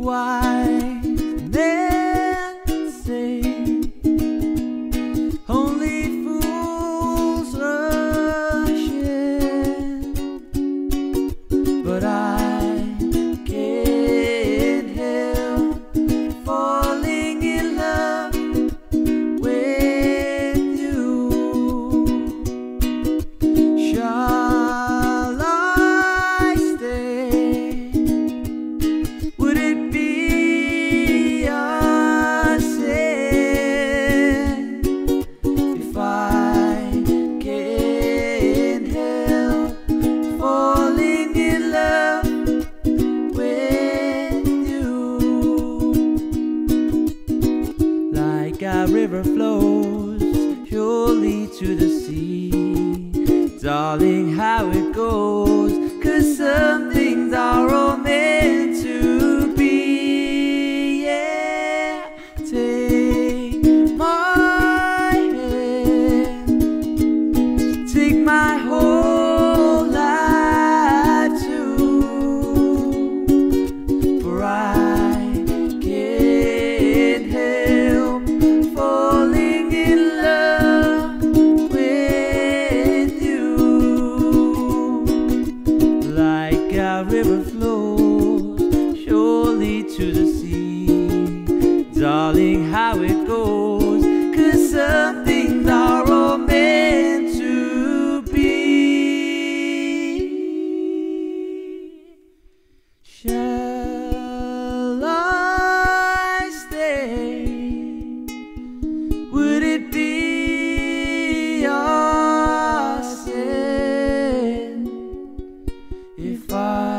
why. river flows surely to the sea. Darling, how it goes, cause something. river flows surely to the sea. Darling, how it goes, cause some things are all meant to be. Shall I stay? Would it be a sin if I?